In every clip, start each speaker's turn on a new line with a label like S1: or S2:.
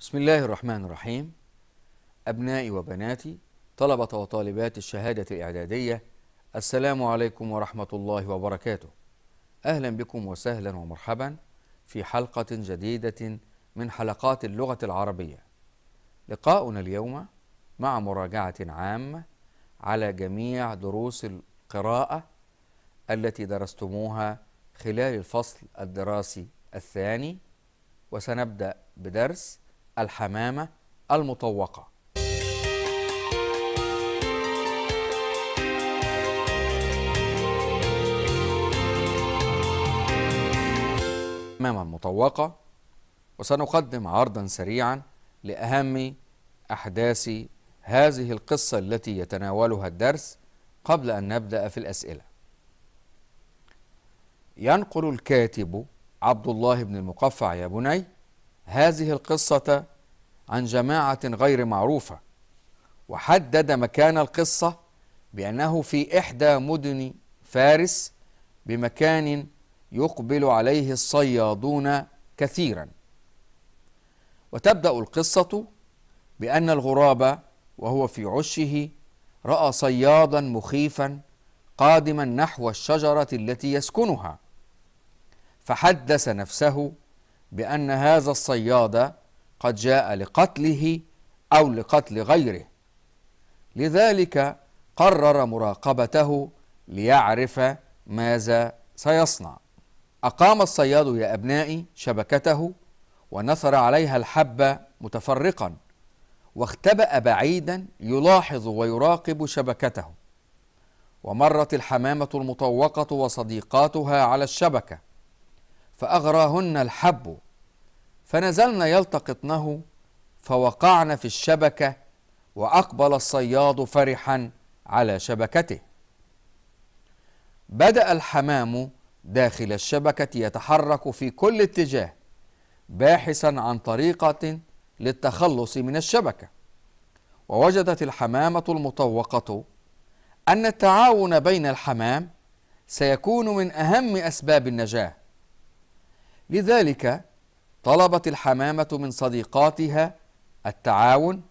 S1: بسم الله الرحمن الرحيم. أبنائي وبناتي طلبة وطالبات الشهادة الإعدادية السلام عليكم ورحمة الله وبركاته. أهلا بكم وسهلا ومرحبا في حلقة جديدة من حلقات اللغة العربية. لقاؤنا اليوم مع مراجعة عامة على جميع دروس القراءة التي درستموها خلال الفصل الدراسي الثاني وسنبدأ بدرس الحمامة المطوقة. الحمامة المطوقة وسنقدم عرضا سريعا لأهم أحداث هذه القصة التي يتناولها الدرس قبل أن نبدأ في الأسئلة. ينقل الكاتب عبد الله بن المقفع يا بني هذه القصة عن جماعة غير معروفة وحدد مكان القصة بأنه في إحدى مدن فارس بمكان يقبل عليه الصيادون كثيرا. وتبدأ القصة بأن الغراب وهو في عشه رأى صيادا مخيفا قادما نحو الشجرة التي يسكنها فحدث نفسه بأن هذا الصياد قد جاء لقتله أو لقتل غيره. لذلك قرر مراقبته ليعرف ماذا سيصنع. أقام الصياد يا أبنائي شبكته ونثر عليها الحب متفرقا واختبأ بعيدا يلاحظ ويراقب شبكته. ومرت الحمامة المطوقة وصديقاتها على الشبكة فأغراهن الحب فنزلن يلتقطنه فوقعن في الشبكة وأقبل الصياد فرحا على شبكته. بدأ الحمام داخل الشبكة يتحرك في كل اتجاه باحثا عن طريقة للتخلص من الشبكة. ووجدت الحمامة المطوقة أن التعاون بين الحمام سيكون من أهم أسباب النجاة. لذلك طلبت الحمامة من صديقاتها التعاون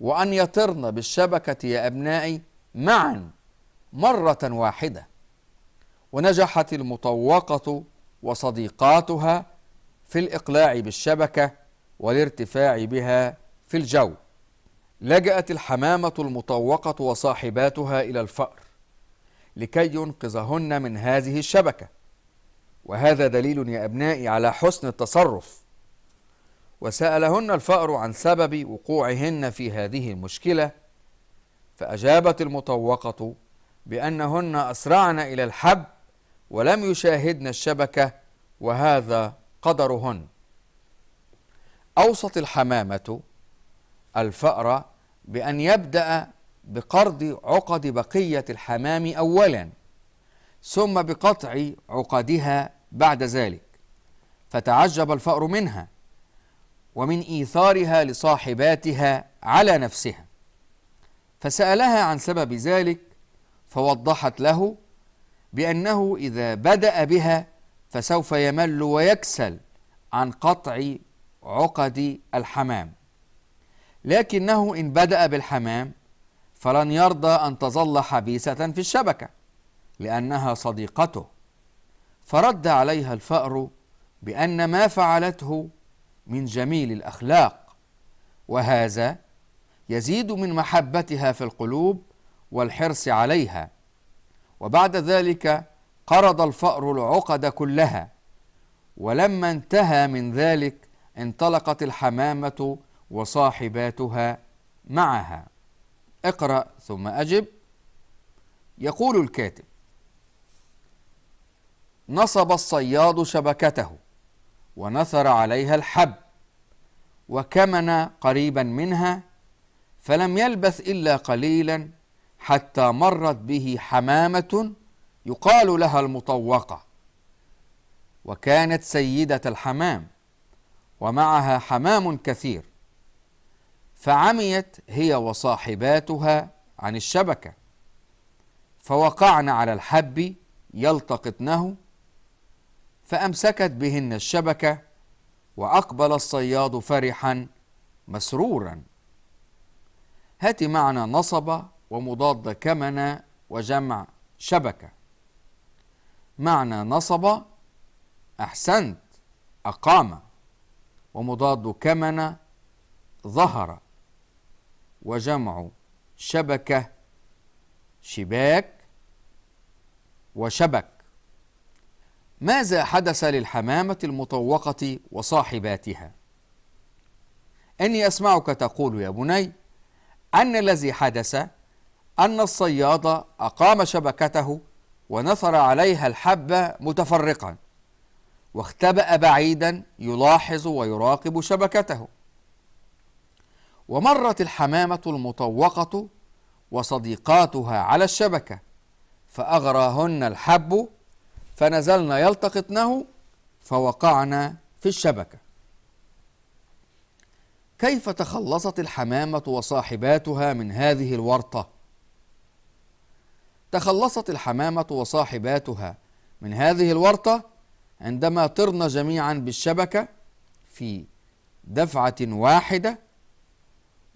S1: وأن يطرن بالشبكة يا أبنائي معا مرة واحدة. ونجحت المطوقة وصديقاتها في الإقلاع بالشبكة والارتفاع بها في الجو. لجأت الحمامة المطوقة وصاحباتها إلى الفأر لكي ينقذهن من هذه الشبكة. وهذا دليل يا أبنائي على حسن التصرف. وسألهن الفأر عن سبب وقوعهن في هذه المشكلة فأجابت المطوقة بأنهن أسرعن إلى الحب ولم يشاهدن الشبكة وهذا قدرهن. أوصت الحمامة الفأر بأن يبدأ بقرض عقد بقية الحمام أولا ثم بقطع عقدها بعد ذلك. فتعجب الفأر منها ومن إيثارها لصاحباتها على نفسها. فسألها عن سبب ذلك فوضحت له بأنه إذا بدأ بها فسوف يمل ويكسل عن قطع عقد الحمام. لكنه إن بدأ بالحمام فلن يرضى أن تظل حبيسة في الشبكة لأنها صديقته. فرد عليها الفأر بأن ما فعلته من جميل الأخلاق وهذا يزيد من محبتها في القلوب والحرص عليها. وبعد ذلك قرض الفأر العقد كلها ولما انتهى من ذلك انطلقت الحمامة وصاحباتها معها. اقرأ ثم أجب. يقول الكاتب نصب الصياد شبكته ونثر عليها الحب وكمن قريبا منها فلم يلبث إلا قليلا حتى مرت به حمامة يقال لها المطوقة. وكانت سيدة الحمام ومعها حمام كثير فعميت هي وصاحباتها عن الشبكة. فوقعن على الحب يلتقطنه فأمسكت بهن الشبكة وأقبل الصياد فرحا مسرورا. هات معنى نصب ومضاد كمن وجمع شبكة. معنى نصب أحسنت أقام. ومضاد كمن ظهر. وجمع شبكة شباك وشبك. ماذا حدث للحمامة المطوقة وصاحباتها؟ إني أسمعك تقول يا بني أن الذي حدث أن الصياد أقام شبكته ونثر عليها الحب متفرقا واختبأ بعيدا يلاحظ ويراقب شبكته ومرت الحمامة المطوقة وصديقاتها على الشبكة فأغراهن الحب فنزلن يلتقطنه فوقعن في الشبكة كيف تخلصت الحمامة وصاحباتها من هذه الورطة؟ تخلصت الحمامة وصاحباتها من هذه الورطة عندما طرن جميعا بالشبكة في دفعة واحدة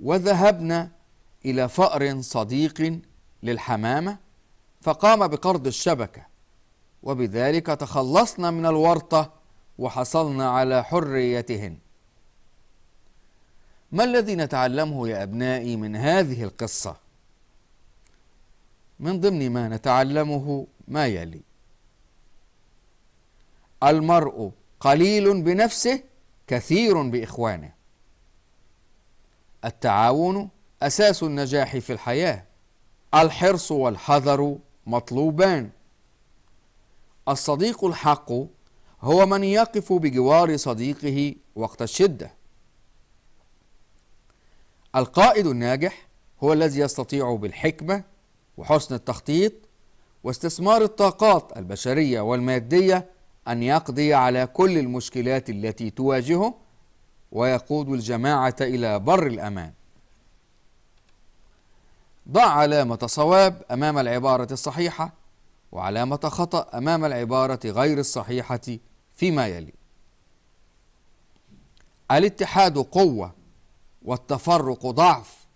S1: وذهبن إلى فأر صديق للحمامة فقام بقرض الشبكة وبذلك تخلصنا من الورطة وحصلنا على حريتهن. ما الذي نتعلمه يا أبنائي من هذه القصة؟ من ضمن ما نتعلمه ما يلي. المرء قليل بنفسه كثير بإخوانه. التعاون أساس النجاح في الحياة. الحرص والحذر مطلوبان. الصديق الحق هو من يقف بجوار صديقه وقت الشدة. القائد الناجح هو الذي يستطيع بالحكمة وحسن التخطيط واستثمار الطاقات البشرية والمادية أن يقضي على كل المشكلات التي تواجهه ويقود الجماعة إلى بر الأمان. ضع علامة صواب أمام العبارة الصحيحة وعلامة خطأ أمام العبارة غير الصحيحة فيما يلي. الاتحاد قوة والتفرق ضعف.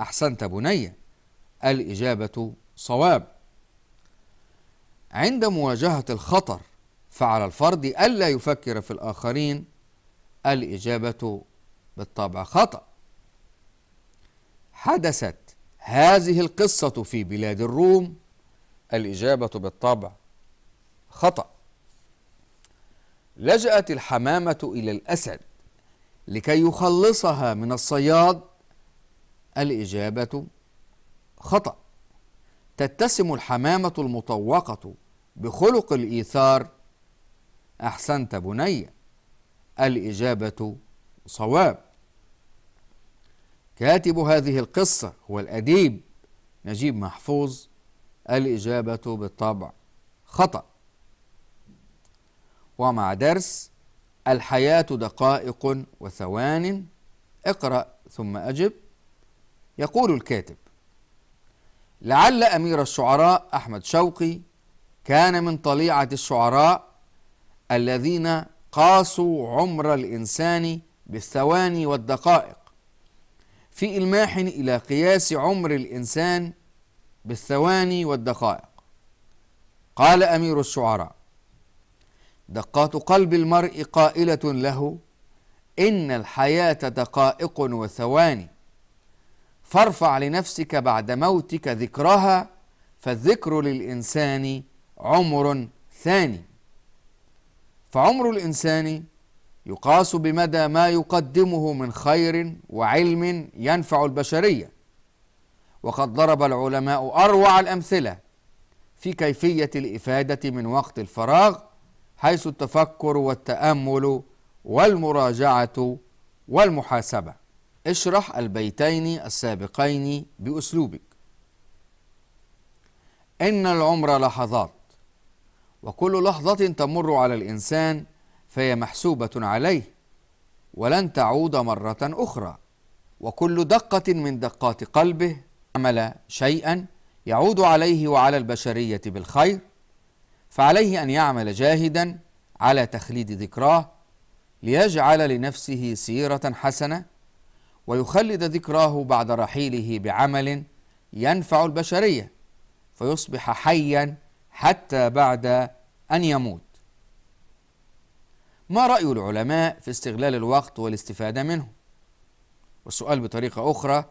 S1: أحسنت بني. الإجابة صواب. عند مواجهة الخطر فعلى الفرد ألا يفكر في الآخرين الإجابة بالطبع خطأ. حدثت هذه القصة في بلاد الروم الإجابة بالطبع. خطأ. لجأت الحمامة إلى الأسد لكي يخلصها من الصياد. الإجابة خطأ. تتسم الحمامة المطوقة بخلق الإيثار. أحسنت بني. الإجابة صواب. كاتب هذه القصة هو الأديب نجيب محفوظ. الإجابة بالطبع. خطأ. ومع درس الحياة دقائق وثوان اقرأ ثم أجب. يقول الكاتب لعل أمير الشعراء أحمد شوقي كان من طليعة الشعراء الذين قاسوا عمر الإنسان بالثواني والدقائق في إلماح إلى قياس عمر الإنسان بالثواني والدقائق. قال أمير الشعراء دقات قلب المرء قائلة له إن الحياة دقائق وثواني. فارفع لنفسك بعد موتك ذكرها فالذكر للإنسان عمر ثاني. فعمر الإنسان يقاس بمدى ما يقدمه من خير وعلم ينفع البشرية. وقد ضرب العلماء أروع الأمثلة في كيفية الإفادة من وقت الفراغ حيث التفكر والتأمل والمراجعة والمحاسبة. اشرح البيتين السابقين بأسلوبك. إن العمر لحظات وكل لحظة تمر على الإنسان فهي محسوبة عليه ولن تعود مرة أخرى وكل دقة من دقات قلبه عمل شيئا يعود عليه وعلى البشرية بالخير فعليه أن يعمل جاهدا على تخليد ذكراه ليجعل لنفسه سيرة حسنة ويخلد ذكراه بعد رحيله بعمل ينفع البشرية فيصبح حيا حتى بعد أن يموت ما رأي العلماء في استغلال الوقت والاستفادة منه؟ والسؤال بطريقة أخرى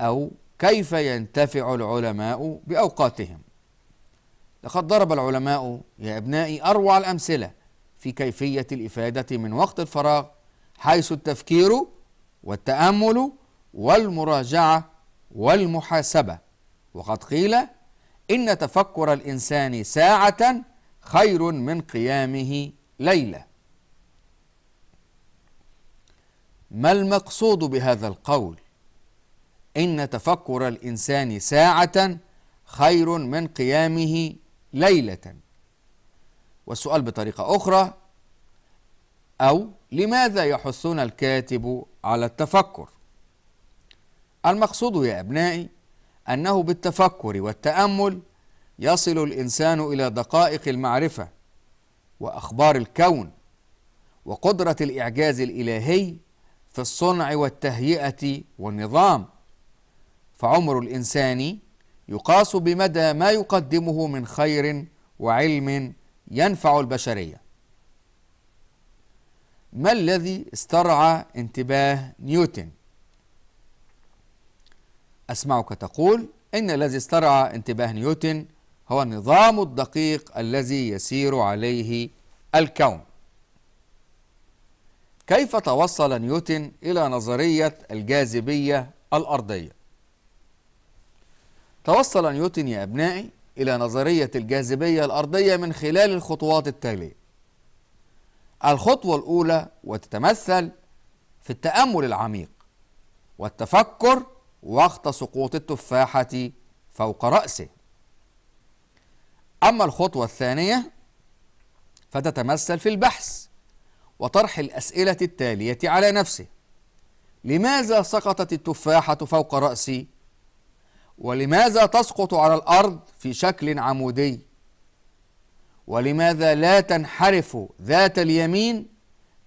S1: أو كيف ينتفع العلماء بأوقاتهم؟ لقد ضرب العلماء يا أبنائي أروع الأمثلة في كيفية الإفادة من وقت الفراغ حيث التفكير والتأمل والمراجعة والمحاسبة. وقد قيل إن تفكر الإنسان ساعة خير من قيامه ليلة. ما المقصود بهذا القول؟ إن تفكر الإنسان ساعة خير من قيامه ليلة. والسؤال بطريقة أخرى أو لماذا يحثون الكاتب على التفكر؟ المقصود يا أبنائي أنه بالتفكر والتأمل يصل الإنسان إلى دقائق المعرفة وأخبار الكون وقدرة الإعجاز الإلهي في الصنع والتهيئة والنظام. فعمر الإنسان يقاس بمدى ما يقدمه من خير وعلم ينفع البشرية. ما الذي استرعى انتباه نيوتن؟ أسمعك تقول إن الذي استرعى انتباه نيوتن هو النظام الدقيق الذي يسير عليه الكون. كيف توصل نيوتن إلى نظرية الجاذبية الأرضية؟ توصل نيوتن يا أبنائي إلى نظرية الجاذبية الأرضية من خلال الخطوات التالية. الخطوة الأولى وتتمثل في التأمل العميق والتفكر وقت سقوط التفاحة فوق رأسه. أما الخطوة الثانية فتتمثل في البحث وطرح الأسئلة التالية على نفسه. لماذا سقطت التفاحة فوق رأسي؟ ولماذا تسقط على الأرض في شكل عمودي؟ ولماذا لا تنحرف ذات اليمين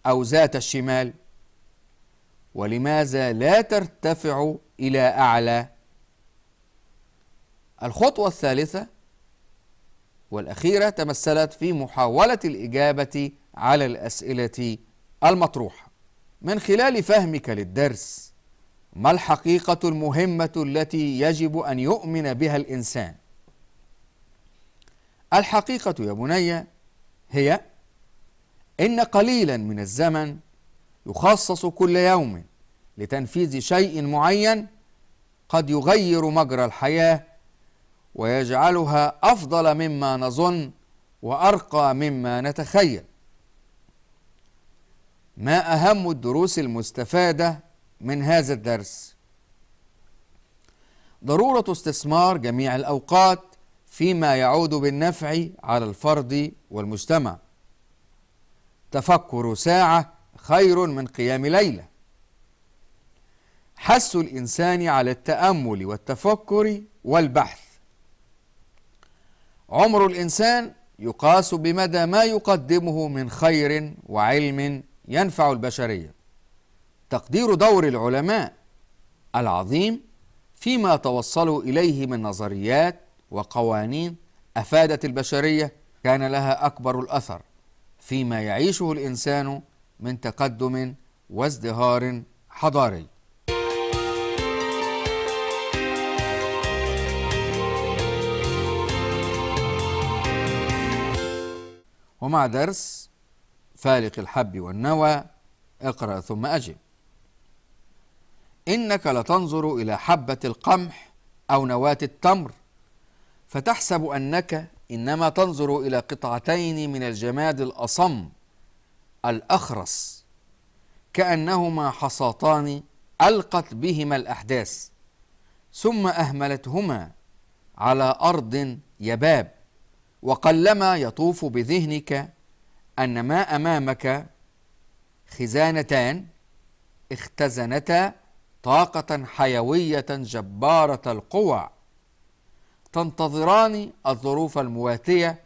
S1: أو ذات الشمال؟ ولماذا لا ترتفع إلى أعلى؟ الخطوة الثالثة والأخيرة تمثلت في محاولة الإجابة على الأسئلة المطروحة من خلال فهمك للدرس ما الحقيقة المهمة التي يجب أن يؤمن بها الإنسان؟ الحقيقة يا بني هي إن قليلا من الزمن يخصص كل يوم لتنفيذ شيء معين قد يغير مجرى الحياة ويجعلها أفضل مما نظن وأرقى مما نتخيل. ما أهم الدروس المستفادة من هذا الدرس. ضرورة استثمار جميع الأوقات فيما يعود بالنفع على الفرد والمجتمع. تفكر ساعة خير من قيام ليلة. حث الإنسان على التأمل والتفكر والبحث. عمر الإنسان يقاس بمدى ما يقدمه من خير وعلم ينفع البشرية. تقدير دور العلماء العظيم فيما توصلوا إليه من نظريات وقوانين أفادت البشرية كان لها أكبر الأثر فيما يعيشه الإنسان من تقدم وازدهار حضاري. ومع درس فالق الحب والنوى اقرأ ثم أجب. إنك لتنظر إلى حبة القمح أو نواة التمر فتحسب أنك إنما تنظر إلى قطعتين من الجماد الأصم الأخرس كأنهما حصاتان ألقت بهما الأحداث ثم أهملتهما على أرض يباب وقلما يطوف بذهنك أن ما أمامك خزانتان اختزنتا طاقة حيوية جبارة القوى. تنتظران الظروف المواتية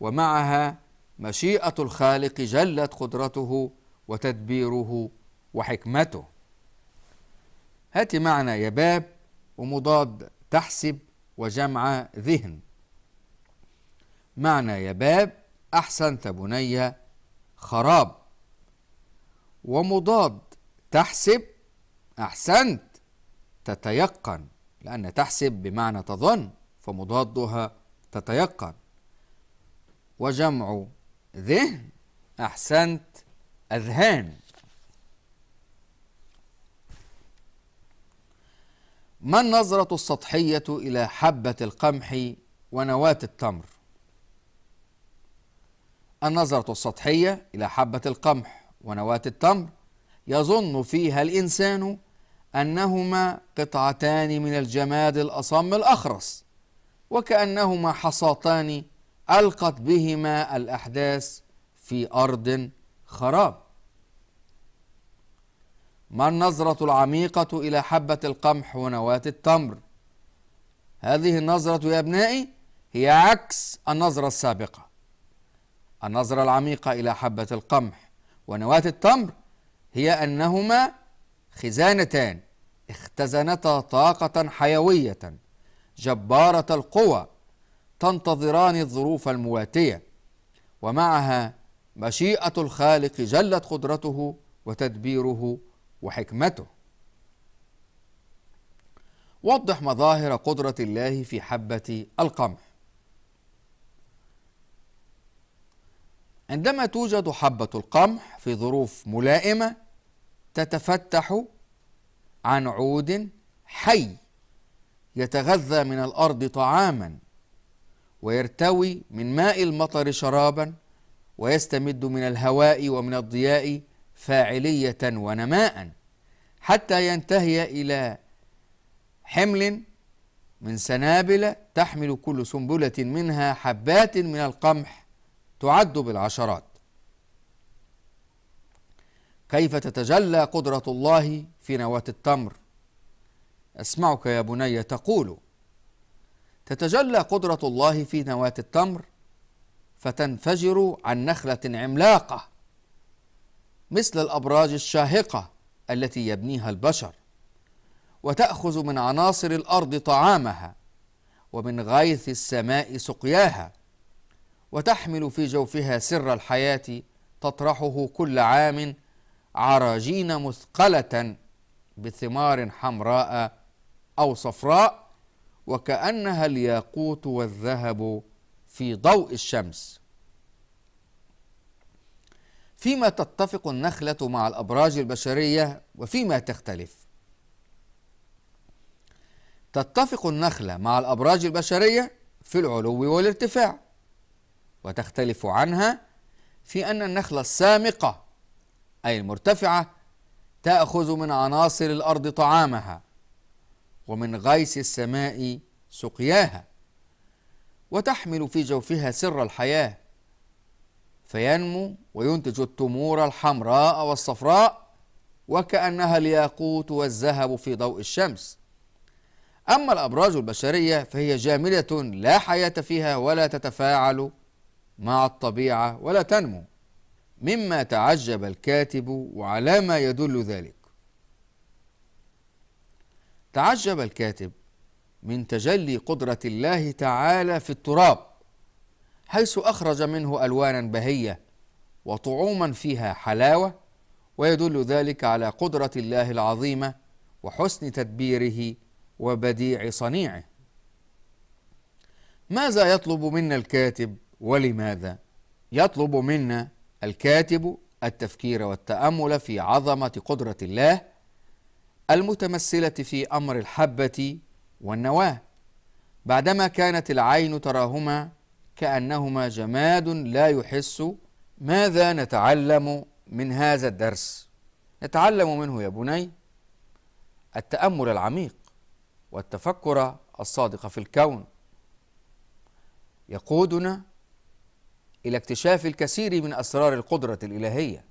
S1: ومعها مشيئة الخالق جلت قدرته وتدبيره وحكمته. هات معنى يباب ومضاد تحسب وجمع ذهن. معنى يباب أحسنت بني خراب ومضاد تحسب أحسنت. تتيقن لأن تحسب بمعنى تظن فمضادها تتيقن. وجمع ذهن أحسنت أذهان. ما النظرة السطحية إلى حبة القمح ونواة التمر؟ النظرة السطحية إلى حبة القمح ونواة التمر يظن فيها الإنسان أنهما قطعتان من الجماد الأصم الأخرس وكأنهما حصاتان ألقت بهما الأحداث في أرض خراب. ما النظرة العميقة إلى حبة القمح ونواة التمر؟ هذه النظرة يا أبنائي هي عكس النظرة السابقة. النظرة العميقة إلى حبة القمح ونواة التمر هي أنهما خزانتان اختزنتا طاقة حيوية جبارة القوى تنتظران الظروف المواتية ومعها مشيئة الخالق جلت قدرته وتدبيره وحكمته. وضح مظاهر قدرة الله في حبة القمح. عندما توجد حبة القمح في ظروف ملائمة تتفتح عن عود حي يتغذى من الأرض طعاما ويرتوي من ماء المطر شرابا ويستمد من الهواء ومن الضياء فاعلية ونماء حتى ينتهي إلى حمل من سنابل تحمل كل سنبلة منها حبات من القمح تعد بالعشرات. كيف تتجلى قدرة الله في نواة التمر. أسمعك يا بني تقول تتجلى قدرة الله في نواة التمر فتنفجر عن نخلة عملاقة مثل الأبراج الشاهقة التي يبنيها البشر وتأخذ من عناصر الأرض طعامها ومن غيث السماء سقياها وتحمل في جوفها سر الحياة تطرحه كل عام عراجين مثقلة بثمار حمراء أو صفراء وكأنها الياقوت والذهب في ضوء الشمس. فيما تتفق النخلة مع الأبراج البشرية وفيما تختلف. تتفق النخلة مع الأبراج البشرية في العلو والارتفاع وتختلف عنها في أن النخلة السامقة أي المرتفعة تأخذ من عناصر الأرض طعامها ومن غيث السماء سقياها وتحمل في جوفها سر الحياة فينمو وينتج التمور الحمراء والصفراء وكأنها الياقوت والذهب في ضوء الشمس. أما الأبراج البشرية فهي جامدة لا حياة فيها ولا تتفاعل مع الطبيعة ولا تنمو. مما تعجب الكاتب وعلى ما يدل ذلك. تعجب الكاتب من تجلي قدرة الله تعالى في التراب حيث أخرج منه ألوانا بهية وطعوما فيها حلاوة ويدل ذلك على قدرة الله العظيمة وحسن تدبيره وبديع صنيعه. ماذا يطلب منا الكاتب ولماذا؟ يطلب منا الكاتب التفكير والتأمل في عظمة قدرة الله المتمثلة في أمر الحبة والنواة. بعدما كانت العين تراهما كأنهما جماد لا يحس ماذا نتعلم من هذا الدرس؟ نتعلم منه يا بني التأمل العميق والتفكر الصادق في الكون. يقودنا إلى اكتشاف الكثير من أسرار القدرة الإلهية.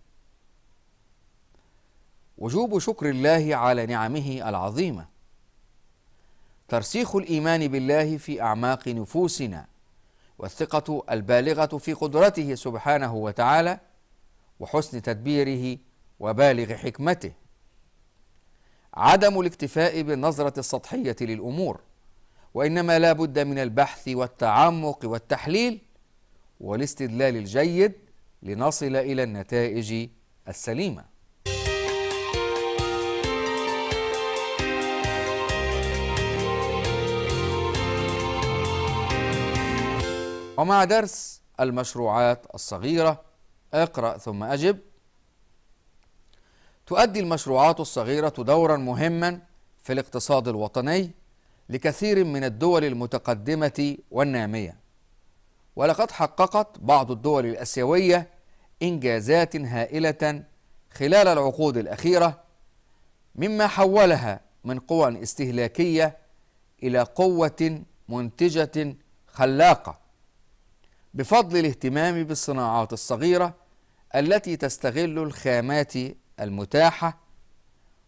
S1: وجوب شكر الله على نعمه العظيمة. ترسيخ الإيمان بالله في أعماق نفوسنا والثقة البالغة في قدرته سبحانه وتعالى وحسن تدبيره وبالغ حكمته. عدم الاكتفاء بالنظرة السطحية للأمور وإنما لا بد من البحث والتعمق والتحليل والاستدلال الجيد لنصل إلى النتائج السليمة. ومع درس المشروعات الصغيرة اقرأ ثم أجب. تؤدي المشروعات الصغيرة دورا مهما في الاقتصاد الوطني لكثير من الدول المتقدمة والنامية. ولقد حققت بعض الدول الأسيوية إنجازات هائلة خلال العقود الأخيرة مما حولها من قوى استهلاكية إلى قوة منتجة خلاقة. بفضل الاهتمام بالصناعات الصغيرة التي تستغل الخامات المتاحة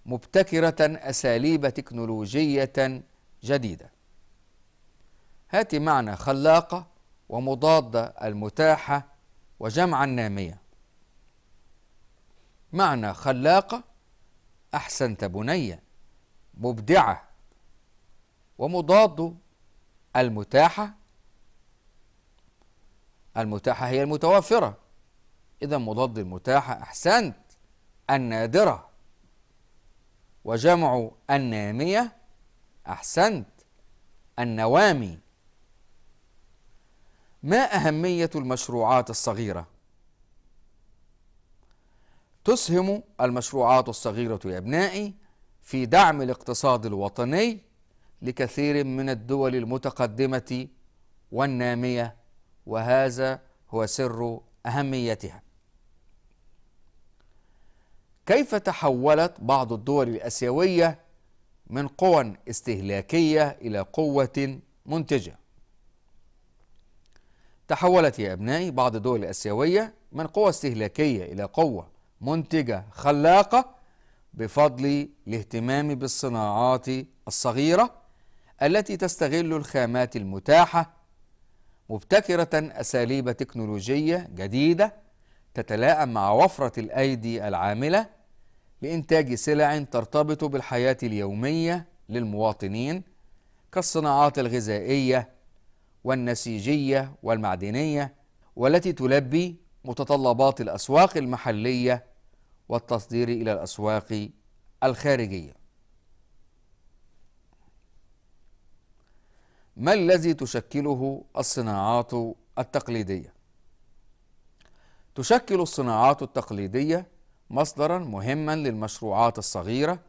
S1: مبتكرة أساليب تكنولوجية جديدة. هات معنى خلاقة ومضاد المتاحة وجمع النامية معنى خلاقة أحسنت بنية مبدعة. ومضاد المتاحة المتاحة هي المتوفرة. إذا مضاد المتاحة أحسنت النادرة. وجمع النامية أحسنت النوامي. ما أهمية المشروعات الصغيرة؟ تسهم المشروعات الصغيرة يا أبنائي في دعم الاقتصاد الوطني لكثير من الدول المتقدمة والنامية وهذا هو سر أهميتها كيف تحولت بعض الدول الآسيوية من قوى استهلاكية إلى قوة منتجة تحولت يا أبنائي بعض الدول الآسيوية من قوة استهلاكية إلى قوة منتجة خلاقة بفضل الاهتمام بالصناعات الصغيرة التي تستغل الخامات المتاحة مبتكرة أساليب تكنولوجية جديدة تتلائم مع وفرة الأيدي العاملة لإنتاج سلع ترتبط بالحياة اليومية للمواطنين كالصناعات الغذائية والنسيجية والمعدنية والتي تلبي متطلبات الأسواق المحلية والتصدير إلى الأسواق الخارجية ما الذي تشكله الصناعات التقليدية؟ تشكل الصناعات التقليدية مصدرا مهما للمشروعات الصغيرة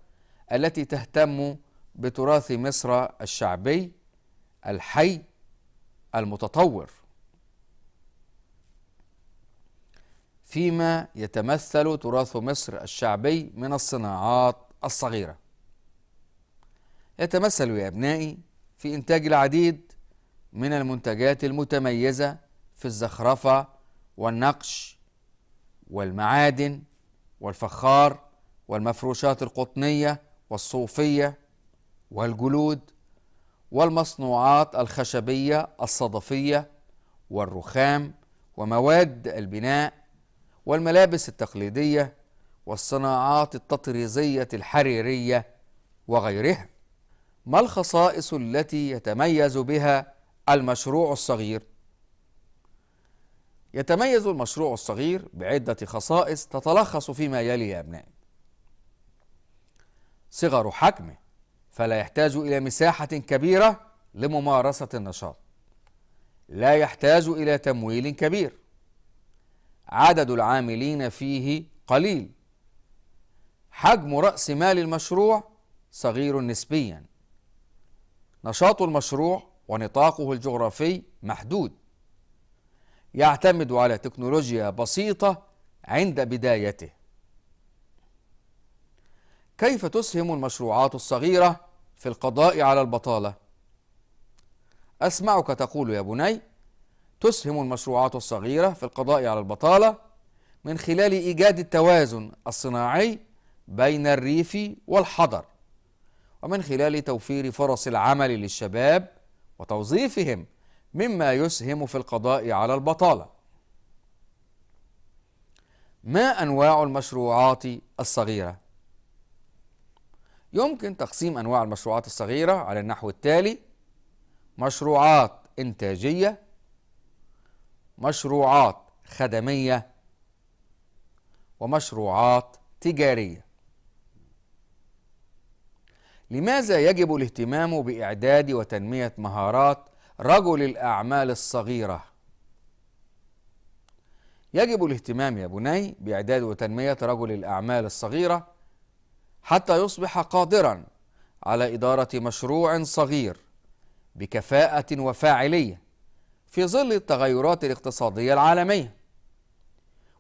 S1: التي تهتم بتراث مصر الشعبي الحي المتطور. فيما يتمثل تراث مصر الشعبي من الصناعات الصغيرة. يتمثل يا أبنائي في إنتاج العديد من المنتجات المتميزة في الزخرفة والنقش والمعادن والفخار والمفروشات القطنية والصوفية والجلود والمصنوعات الخشبية الصدفية والرخام ومواد البناء والملابس التقليدية والصناعات التطريزية الحريرية وغيرها. ما الخصائص التي يتميز بها المشروع الصغير؟ يتميز المشروع الصغير بعدة خصائص تتلخص فيما يلي يا أبنائي. صغر حجمه فلا يحتاج إلى مساحة كبيرة لممارسة النشاط. لا يحتاج إلى تمويل كبير. عدد العاملين فيه قليل. حجم رأس مال المشروع صغير نسبيا. نشاط المشروع ونطاقه الجغرافي محدود. يعتمد على تكنولوجيا بسيطة عند بدايته. كيف تسهم المشروعات الصغيرة؟ في القضاء على البطالة؟ أسمعك تقول يا بني تسهم المشروعات الصغيرة في القضاء على البطالة من خلال إيجاد التوازن الصناعي بين الريف والحضر ومن خلال توفير فرص العمل للشباب وتوظيفهم مما يسهم في القضاء على البطالة ما أنواع المشروعات الصغيرة يمكن تقسيم أنواع المشروعات الصغيرة على النحو التالي. مشروعات إنتاجية. مشروعات خدمية. ومشروعات تجارية. لماذا يجب الاهتمام بإعداد وتنمية مهارات رجل الأعمال الصغيرة؟ يجب الاهتمام يا بني بإعداد وتنمية رجل الأعمال الصغيرة. حتى يصبح قادرا على إدارة مشروع صغير بكفاءة وفاعلية في ظل التغيرات الاقتصادية العالمية.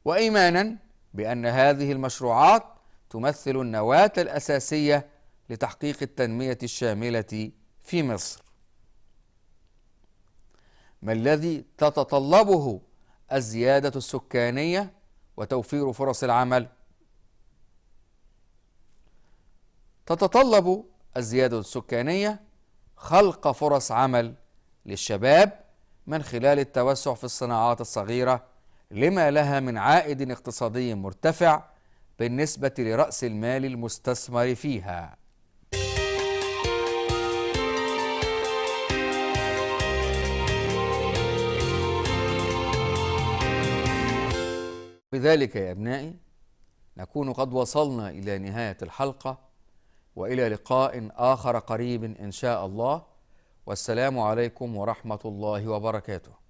S1: وإيمانا بأن هذه المشروعات تمثل النواة الأساسية لتحقيق التنمية الشاملة في مصر. ما الذي تتطلبه الزيادة السكانية وتوفير فرص العمل؟ تتطلب الزيادة السكانية خلق فرص عمل للشباب من خلال التوسع في الصناعات الصغيرة لما لها من عائد اقتصادي مرتفع بالنسبة لرأس المال المستثمر فيها. بذلك يا أبنائي نكون قد وصلنا إلى نهاية الحلقة. وإلى لقاء آخر قريب إن شاء الله. والسلام عليكم ورحمة الله وبركاته.